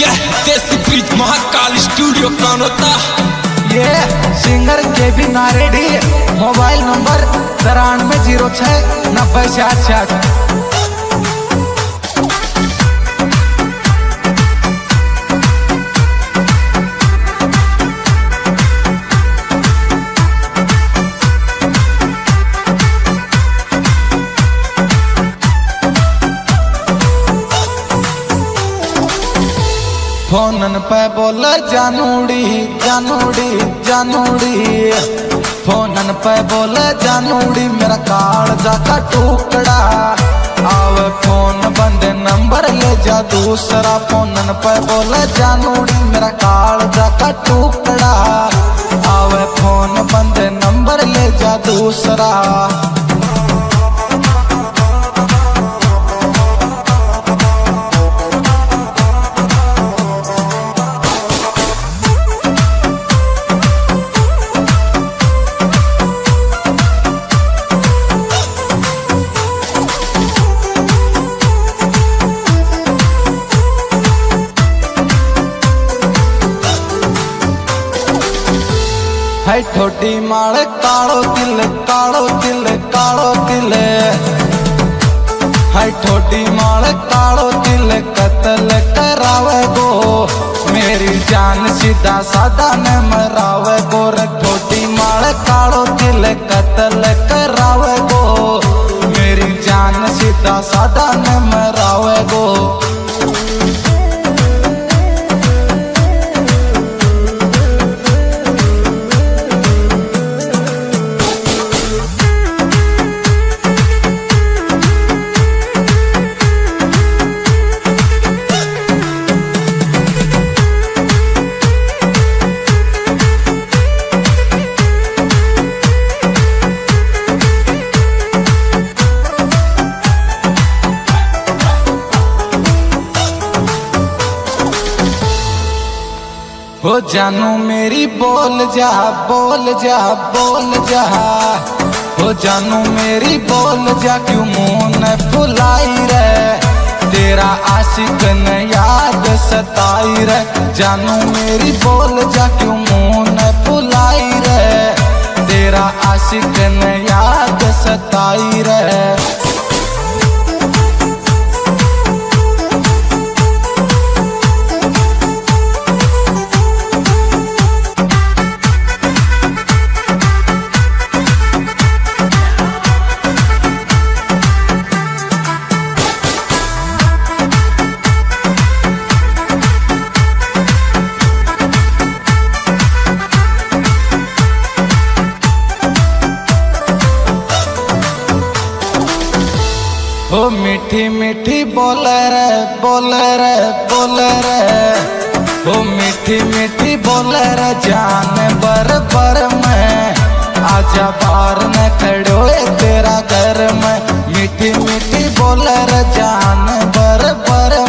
यह देसी beat Mahakal studio कौन होता ये सिंगर के भी नारेडी मोबाइल नंबर तिरानवे ज़ीरो छः नब्बे सात फोनन पे बोल जानूड़ी जानूड़ी जानूड़ी। फोनन पे बोल जानूड़ी, मेरा काल का टुकड़ा। आवे फ़ोन बंद नंबर ले जा दूसरा। फोनन पे बोल जानूड़ी, मेरा काल का टुकड़ा। आवे फ़ोन बंद नंबर ले जा दूसरा। है ठोटी माल कालो तिल कालो तिल कालो तिल है ठोटी माल कालो तिल कतल करावे गो। मेरी जान सीधा सादा न मरावे गो। रे ठोटी माल कालो तिल कतल करावे गो। मेरी जान सीधा सादा न मरावे गो। हो जानू मेरी, बोल जा बोल जा बोल जा। हो जानू मेरी, बोल जा, क्यों मुँह न फुलाई रे? तेरा आशिक न याद सताई रे। जानू मेरी, बोल जा, क्यों मुँह न फुलाई रे? तेरा आशिक न याद सताई रे। ओ मीठी मीठी बोल रे बोल रे बोल रे ओ मीठी मीठी बोल रे जान बर बर में। आजा बार न खड़ो तेरा घर में। मीठी मीठी बोल रे जान बर बर में